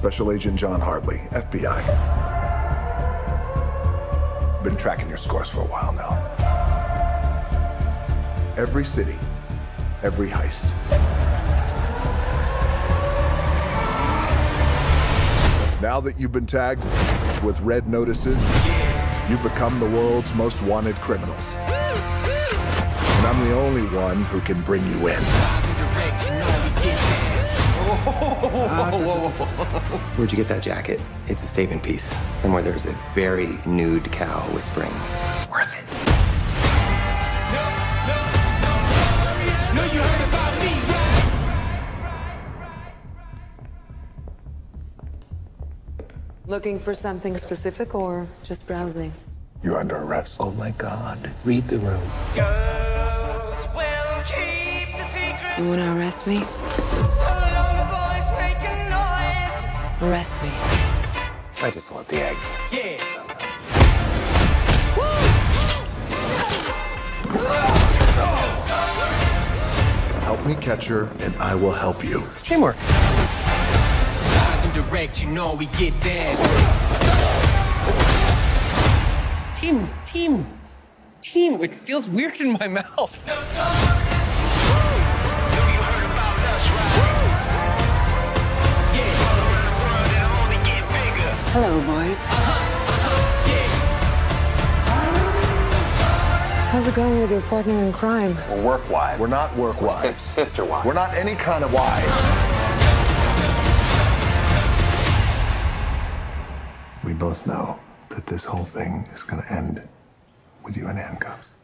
Special Agent John Hartley, FBI. Been tracking your scores for a while now. Every city, every heist. Now that you've been tagged with red notices, you've become the world's most wanted criminals. And I'm the only one who can bring you in. Where'd you get that jacket? It's a statement piece. Somewhere there's a very nude cow whispering, worth it. Looking for something specific or just browsing? You're under arrest. Oh my god. Read the room. Girls will keep the secrets. You want to arrest me? Arrest me. I just want the egg. Yeah. Help me catch her, and I will help you. Teamwork. Direct, you know we get down. Team, team, team. It feels weird in my mouth. Hello, boys. How's it going with your partner in crime? We're work wives. We're not work wives. Sis- sister wives. We're not any kind of wives. We both know that this whole thing is going to end with you in handcuffs.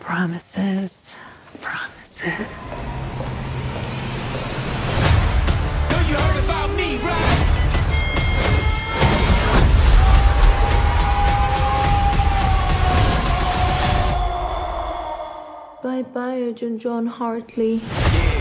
Promises. Promises. By Agent John Hartley. Yeah.